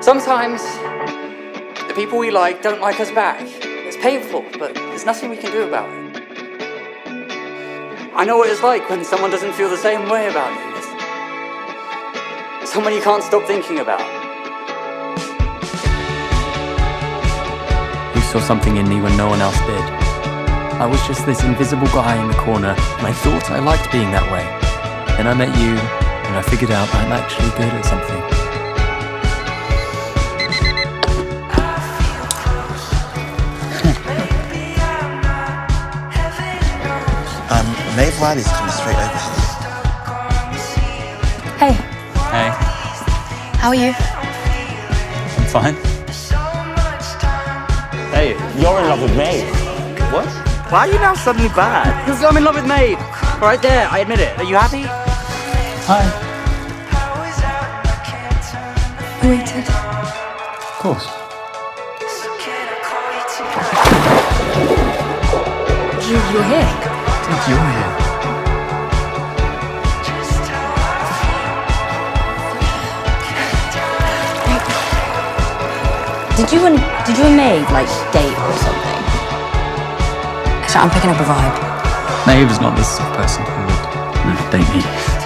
Sometimes the people we like don't like us back. It's painful, but there's nothing we can do about it. I know what it's like when someone doesn't feel the same way about you. It's someone you can't stop thinking about. You saw something in me when no one else did. I was just this invisible guy in the corner, and I thought I liked being that way. Then I met you, and I figured out I'm actually good at something. Um, Maeve Wiley's coming straight over here. Hey, Hey, how are you? I'm fine. Hey, you're in love with Maeve. What? Why are you now suddenly bad? Because I'm in love with Maeve. Right there, I admit it. Are you happy? Hi. You waited. Of course. You, you're here. Dude, you're here. Did you and did you and Maeve like date or something? So I'm picking up a vibe. Maeve's not the sort of person who would, would date me.